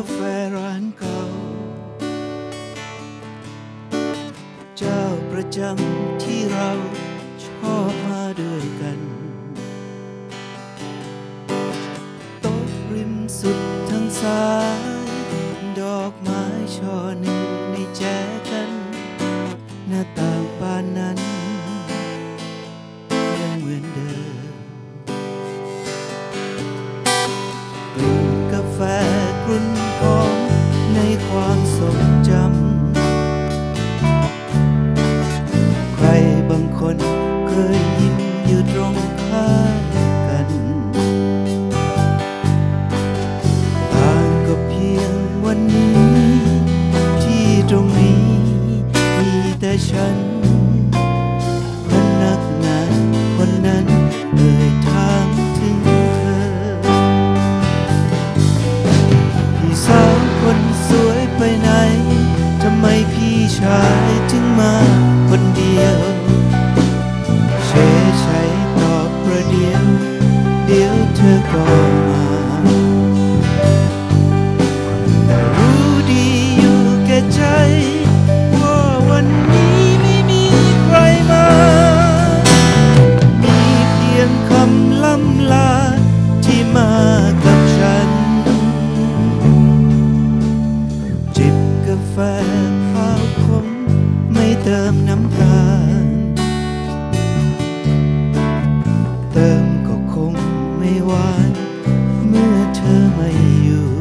าแฟร้านเก่า เจ้าประจำที่เรา ข้างกันต่างก็เพียงวันนี้ ที่ตรงนี้มีแต่ฉันคนนักงานคนนั้นเอ่ยทางถึงเธอ พี่สาวคนสวยไปไหน ทำไมพี่ชายถึงมาคนเดียว Thank you. านเมื่อเธอไม่อยู่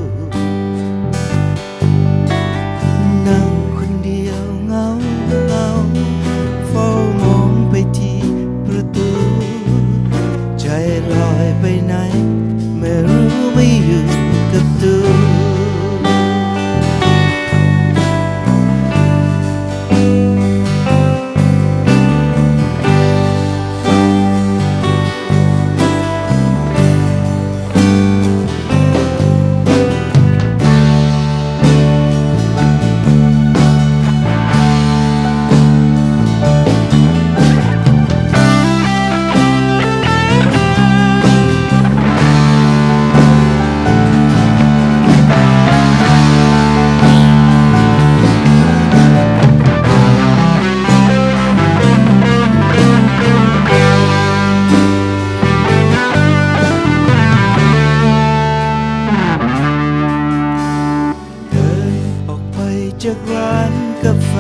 จากร้านกาแฟ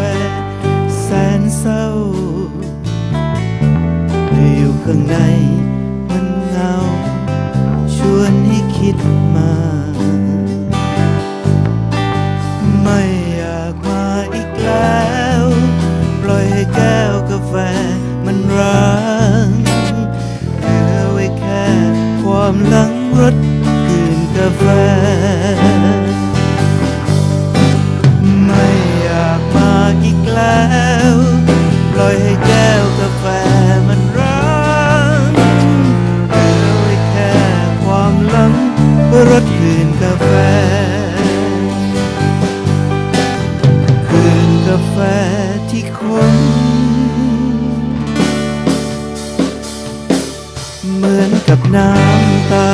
แสนเศร้าแต่อยู่ข้างในมันเงา ชวนให้คิดมา เหมือนกับน้ำตา